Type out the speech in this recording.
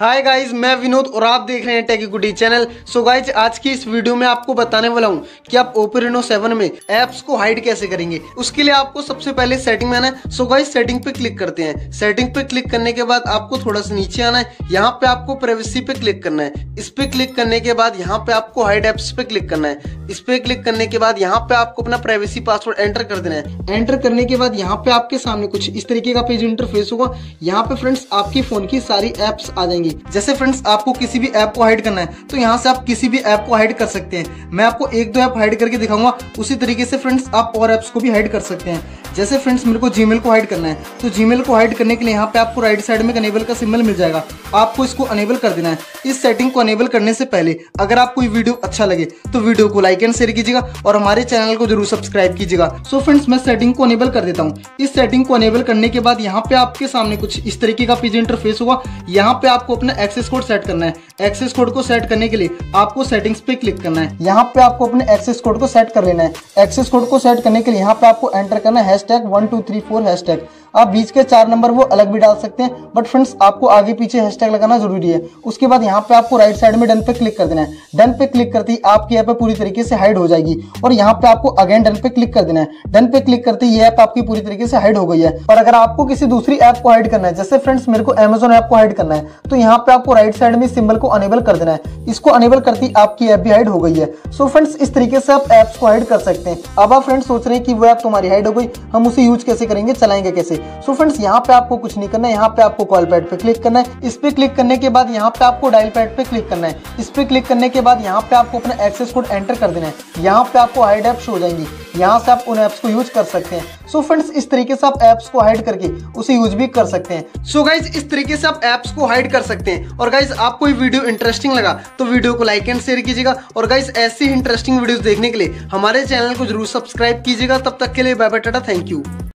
Hi guys मैं विनोद और आप देख रहे हैं टेकी गुडी चैनल सो गाइज़ आज की इस वीडियो में आपको बताने वाला हूँ कि आप ओपो रेनो 7 में एप्स को हाइड कैसे करेंगे। उसके लिए आपको सबसे पहले सेटिंग में आना है। सो गाइज़ सेटिंग पे क्लिक करते हैं। सेटिंग पे क्लिक करने के बाद आपको थोड़ा सा नीचे आना है। यहाँ पे आपको प्राइवेसी पे क्लिक करना है। इस पे क्लिक करने के बाद यहाँ पे आपको हाइड एप्स पे क्लिक करना है। इस पे क्लिक करने के बाद यहाँ पे आपको अपना प्राइवेसी पासवर्ड एंटर कर देना है। एंटर करने के बाद यहाँ पे आपके सामने कुछ इस तरीके का पेज इंटरफेस होगा। यहाँ पे फ्रेंड्स आपकी फ़ोन की सारी एप्स आ जाएँगी। जैसे फ्रेंड्स आपको किसी भी ऐप को हाइड करना है तो यहाँ से आप किसी भी ऐप को हाइड कर सकते हैं। मैं आपको एक दो ऐप हाइड करके दिखाऊँगा, उसी तरीके से फ्रेंड्स आप और ऐप्स को भी हाइड कर सकते हैं। जैसे फ्रेंड्स मेरे को जीमेल को हाइड करना है तो जीमेल को हाइड करने के लिए यहाँ पे आपको राइट साइड में अनेबल का सिंबल मिल जाएगा। आपको इसको अनेबल कर देना है। इस सेटिंग को अनेबल करने से पहले, अगर आपको ये वीडियो अच्छा लगे तो वीडियो को लाइक एंड शेयर कीजिएगा, और हमारे चैनल को ज़रूर सब्सक्राइब कीजिएगा। सो फ्रेंड्स मैं सेटिंग को अनेबल कर देता हूँ। इस सेटिंग को अनेबल करने के बाद यहाँ पे आपके सामने कुछ इस तरीके का पेज इंटरफेस होगा। यहाँ पे आपको अपना एक्सेस कोड सेट करना है। एक्सेस कोड को सेट करने के लिए आपको सेटिंग्स पे क्लिक करना है। यहाँ पे आपको अपने एक्सेस कोड को सेट कर लेना है। एक्सेस कोड को सेट करने के लिए यहाँ पे आपको एंटर करना है tag one, two, three, four hash tag आप बीच के चार नंबर वो अलग भी डाल सकते हैं, बट फ्रेंड्स आपको आगे पीछे हैशटैग लगाना ज़रूरी है। उसके बाद यहाँ पे आपको राइट साइड में डन पे क्लिक कर देना है। डन पे क्लिक करते ही आपकी ऐप पूरी तरीके से हाइड हो जाएगी और यहाँ पे आपको अगेन डन पे क्लिक कर देना है। डन पे क्लिक करते ही ये ऐप आपकी पूरी तरीके से हाइड हो गई है। और अगर आपको किसी दूसरी ऐप को हाइड करना है, जैसे फ्रेंड्स मेरे को अमेजोन ऐप को हाइड करना है तो यहाँ पे आपको राइट साइड में सिंबल को अनेबल कर देना है। इसको अनेबल करते ही आपकी ऐप भी हाइड हो गई है। सो so फ्रेंड्स इस तरीके से आप एप्स को हाइड कर सकते हैं। अब आप फ्रेंड्स सोच रहे हैं कि वो ऐप तुम्हारी हाइड हो गई, हम उसे यूज़ कैसे करेंगे, चलाएँगे कैसे? सो फ्रेंड्स यहाँ पे आपको कुछ नहीं करना है। यहाँ पे आपको कॉल पैड पे क्लिक करना है। इस पे क्लिक करने के बाद यहाँ पे आपको डायल पैड पे क्लिक करना है। इस पे क्लिक करने के बाद यहाँ पे आपको अपना एक्सेस कोड एंटर कर देना है। यहाँ पे आपको हाइड ऐप शो हो जाएँगी। यहाँ से आप उन ऐप्स को यूज़ कर सकते हैं। सो so फ्रेंड्स इस तरीके से आप ऐप्स को हाइड करके उसे यूज़ भी कर सकते हैं। सो so गाइज़ इस तरीके से आप ऐप्स को हाइड कर सकते हैं। और गाइज़ आपको ये वीडियो इंटरेस्टिंग लगा तो वीडियो को लाइक एंड शेयर कीजिएगा। और गाइज़ ऐसी इंटरेस्टिंग वीडियोज़ देखने के लिए हमारे चैनल को ज़रूर सब्सक्राइब कीजिएगा। तब तक के लिए bye bye tata thank you